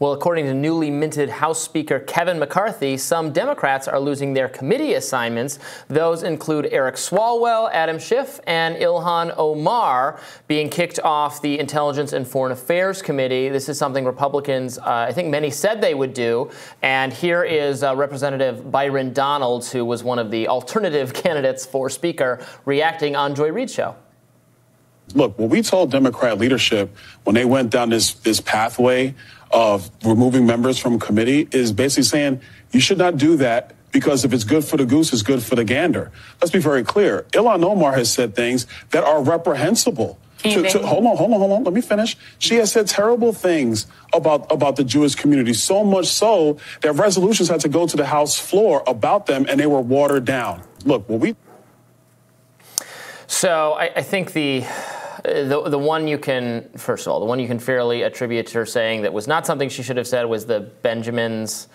Well, according to newly minted House Speaker Kevin McCarthy, some Democrats are losing their committee assignments. Those include Eric Swalwell, Adam Schiff, and Ilhan Omar being kicked off the Intelligence and Foreign Affairs Committee. This is something Republicans, uh, I think many said they would do. And here is uh, Representative Byron Donalds, who was one of the alternative candidates for Speaker, reacting on Joy Reid's show. Look, what we told Democrat leadership when they went down this, this pathway of removing members from committee is basically saying you should not do that because if it's good for the goose, it's good for the gander. Let's be very clear. Ilhan Omar has said things that are reprehensible. To, to, hold on, hold on, hold on. Let me finish. She has said terrible things about, about the Jewish community, so much so that resolutions had to go to the House floor about them and they were watered down. Look, what we. So I, I think the the, the one you can, first of all, the one you can fairly attribute to her saying that was not something she should have said was the Benjamin's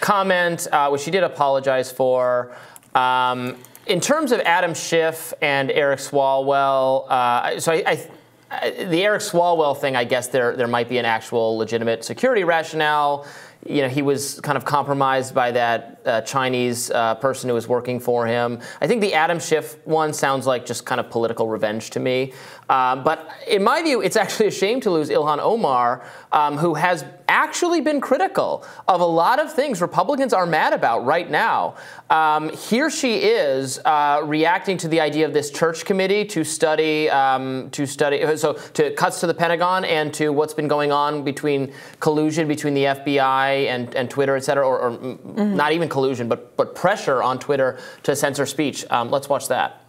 comment, uh, which she did apologize for. Um, in terms of Adam Schiff and Eric Swalwell, uh, so I, I, the Eric Swalwell thing, I guess there there might be an actual legitimate security rationale you know, he was kind of compromised by that uh, Chinese uh, person who was working for him. I think the Adam Schiff one sounds like just kind of political revenge to me. Uh, but in my view, it's actually a shame to lose Ilhan Omar, um, who has actually been critical of a lot of things Republicans are mad about right now. Um, here she is uh, reacting to the idea of this church committee to study, um, to study, so to cuts to the Pentagon and to what's been going on between collusion between the FBI and, and Twitter, et cetera, or, or mm-hmm. not even collusion, but, but pressure on Twitter to censor speech. Um, let's watch that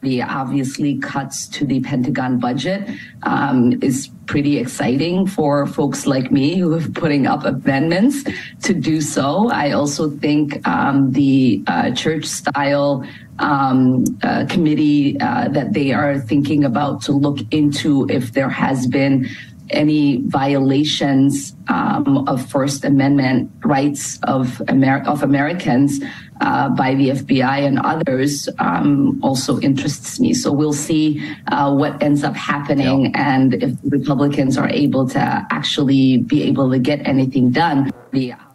the obviously cuts to the Pentagon budget um, is pretty exciting for folks like me who are putting up amendments to do so. I also think um, the uh, church style um, uh, committee uh, that they are thinking about to look into if there has been any violations um, of First Amendment rights of, Amer- of Americans uh, by the FBI and others um, also interests me. So we'll see uh, what ends up happening yep. and if Republicans are able to actually be able to get anything done. Yeah.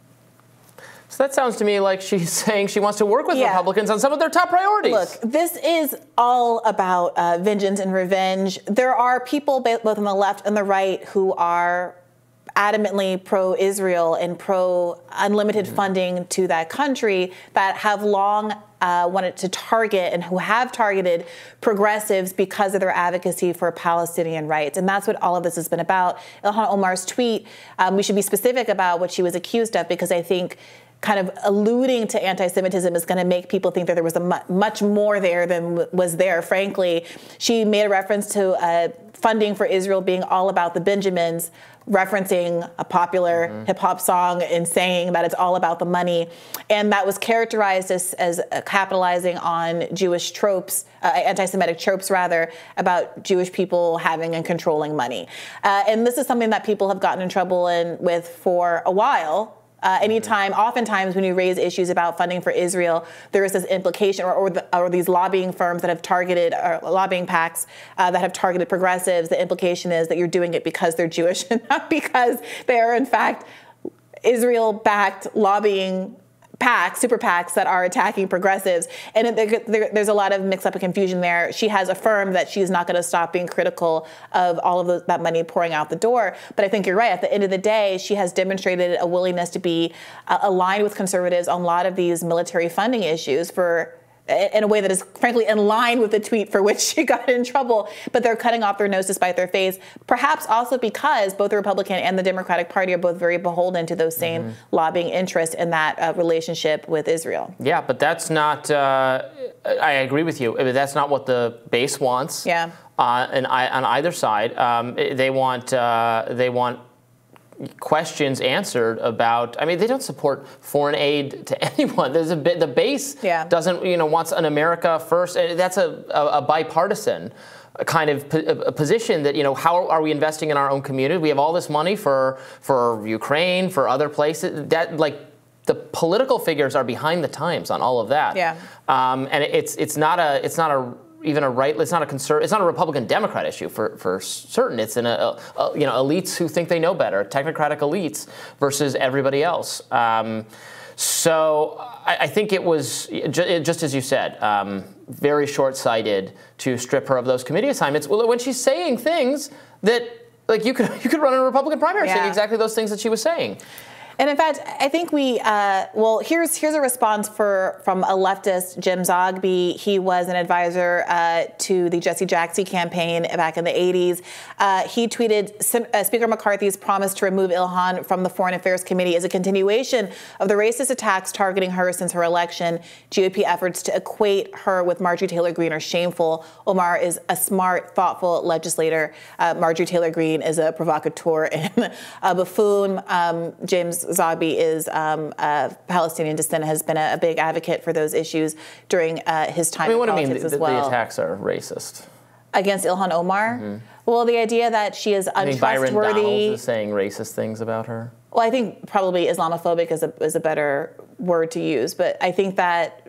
So that sounds to me like she's saying she wants to work with yeah. Republicans on some of their top priorities. Look, this is all about uh, vengeance and revenge. There are people both on the left and the right who are adamantly pro Israel and pro unlimited mm-hmm. funding to that country that have long uh, wanted to target and who have targeted progressives because of their advocacy for Palestinian rights. And that's what all of this has been about. Ilhan Omar's tweet, um, we should be specific about what she was accused of because I think kind of alluding to anti-Semitism is going to make people think that there was a mu- much more there than w- was there. Frankly, she made a reference to uh, funding for Israel being all about the Benjamins, referencing a popular mm-hmm. hip hop song and saying that it's all about the money, and that was characterized as, as uh, capitalizing on Jewish tropes, uh, anti-Semitic tropes rather, about Jewish people having and controlling money. Uh, and this is something that people have gotten in trouble in with for a while uh, anytime, oftentimes, when you raise issues about funding for Israel, there is this implication, or, or, the, or these lobbying firms that have targeted, or lobbying PACs uh, that have targeted progressives. The implication is that you're doing it because they're Jewish and not because they are, in fact, Israel-backed lobbying PACs, super PACs that are attacking progressives. And it, there, there, there's a lot of mix up and confusion there. She has affirmed that she's not going to stop being critical of all of the, that money pouring out the door. But I think you're right. At the end of the day, she has demonstrated a willingness to be uh, aligned with conservatives on a lot of these military funding issues for in a way that is frankly in line with the tweet for which she got in trouble, but they're cutting off their nose to spite their face. Perhaps also because both the Republican and the Democratic Party are both very beholden to those same mm-hmm. lobbying interests in that uh, relationship with Israel. Yeah, but that's not. Uh, I agree with you. That's not what the base wants. Yeah. Uh, and I, on either side, um, they want uh, they want questions answered about. I mean, they don't support foreign aid to anyone. There's a bit. The base yeah. doesn't, you know, wants an America first. That's a, a, a bipartisan kind of a position that you know how are we investing in our own community we have all this money for for ukraine for other places that like the political figures are behind the times on all of that yeah um, and it's it's not a it's not a even a right. It's not a conserv. It's not a Republican Democrat issue for, for certain. It's in a, a, you know elites who think they know better, technocratic elites versus everybody else. Um, so I, I, think it was just as you said, um, very short-sighted to strip her of those committee assignments. Well, when she's saying things that like you could you could run in a Republican primary yeah. saying exactly those things that she was saying. And in fact, I think we uh, well here's here's a response for from a leftist, Jim Zogby. He was an advisor uh, to the Jesse Jackson campaign back in the 80s. Uh, he tweeted uh, Speaker McCarthy's promise to remove Ilhan from the Foreign Affairs Committee is a continuation of the racist attacks targeting her since her election. GOP efforts to equate her with Marjorie Taylor Greene are shameful. Omar is a smart, thoughtful legislator. Uh, Marjorie Taylor Greene is a provocateur and a buffoon. Um, James Zogby is um, a Palestinian descent, has been a, a, big advocate for those issues during uh, his time I mean, in what politics I mean, as well. The attacks are racist against Ilhan Omar. Mm-hmm. Well, the idea that she is I untrustworthy. Byron Donalds is saying racist things about her. Well, I think probably Islamophobic is a is a better word to use, but I think that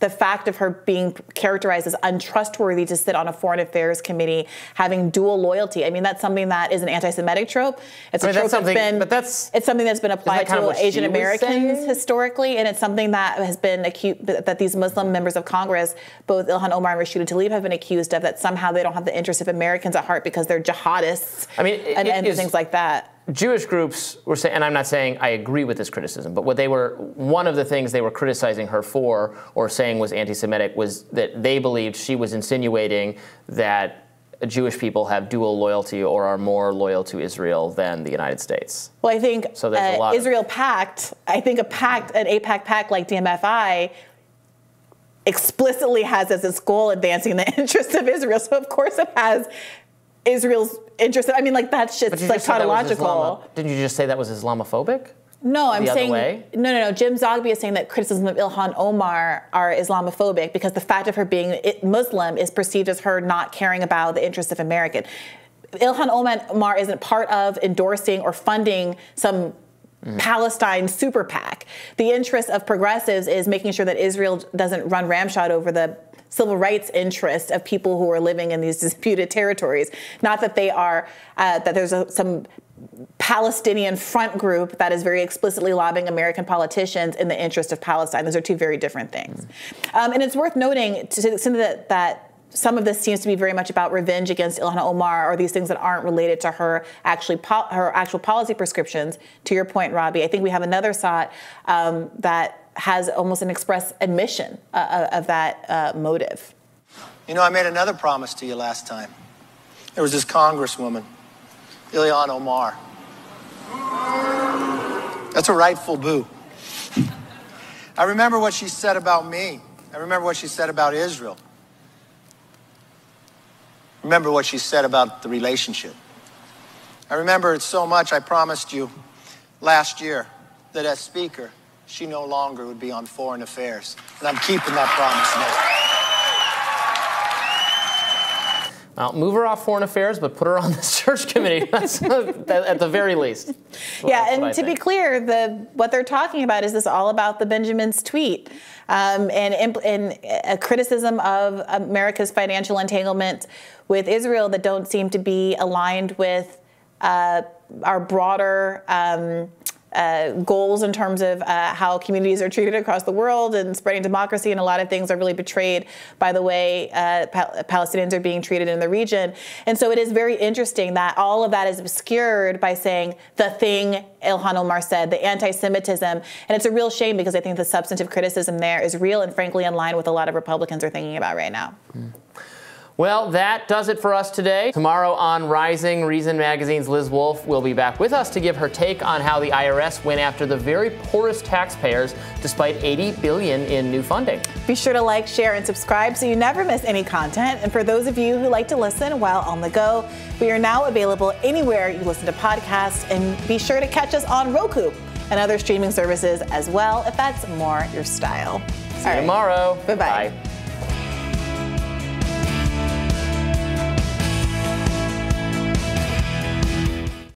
the fact of her being characterized as untrustworthy to sit on a foreign affairs committee, having dual loyalty. I mean, that's something that is an anti-Semitic trope. It's I mean, a trope that's, that's been, but that's it's something that's been applied that to Asian Americans historically, and it's something that has been accused that these Muslim members of Congress, both Ilhan Omar and Rashida Tlaib, have been accused of that somehow they don't have the interests of Americans at heart because they're jihadists. I mean, and, and is, things like that. Jewish groups were saying, and I'm not saying I agree with this criticism, but what they were, one of the things they were criticizing her for or saying was anti Semitic was that they believed she was insinuating that Jewish people have dual loyalty or are more loyal to Israel than the United States. Well, I think so uh, Israel of- PAC, I think a PAC, an AIPAC PAC like DMFI, explicitly has as its goal advancing the interests of Israel. So, of course, it has Israel's interest. I mean, like that's just like tautological. Didn't you just say that was Islamophobic? No, I'm saying no, no, no. Jim Zogby is saying that criticism of Ilhan Omar are Islamophobic because the fact of her being Muslim is perceived as her not caring about the interests of American. Ilhan Omar isn't part of endorsing or funding some Mm-hmm. Palestine super PAC. The interest of progressives is making sure that Israel doesn't run ramshot over the civil rights interests of people who are living in these disputed territories. Not that they are, uh, that there's a, some Palestinian front group that is very explicitly lobbying American politicians in the interest of Palestine. Those are two very different things. Um, and it's worth noting to extent that, that some of this seems to be very much about revenge against Ilhan Omar or these things that aren't related to her actually her actual policy prescriptions. To your point, Robby, I think we have another thought um, that has almost an express admission uh, uh, of that uh, motive. You know, I made another promise to you last time. There was this congresswoman, Ilhan Omar. That's a rightful boo. I remember what she said about me. I remember what she said about Israel. Remember what she said about the relationship. I remember it so much, I promised you last year that as Speaker, she no longer would be on foreign affairs. And I'm keeping that promise now. Well, move her off foreign affairs, but put her on the Church committee at the very least. Yeah, and to think. be clear, the what they're talking about is this all about the Benjamin's tweet um, and, and a criticism of America's financial entanglement with Israel that don't seem to be aligned with uh, our broader. Um, uh, goals in terms of uh, how communities are treated across the world and spreading democracy, and a lot of things are really betrayed by the way uh, Palestinians are being treated in the region. And so it is very interesting that all of that is obscured by saying the thing Ilhan Omar said, the anti Semitism. And it's a real shame because I think the substantive criticism there is real and frankly in line with a lot of Republicans are thinking about right now. Mm. Well, that does it for us today. Tomorrow on Rising, Reason Magazine's Liz Wolfe will be back with us to give her take on how the IRS went after the very poorest taxpayers despite 80 billion in new funding. Be sure to like, share, and subscribe so you never miss any content. And for those of you who like to listen while on the go, we are now available anywhere you listen to podcasts. And be sure to catch us on Roku and other streaming services as well if that's more your style. See you tomorrow. Bye-bye. bye bye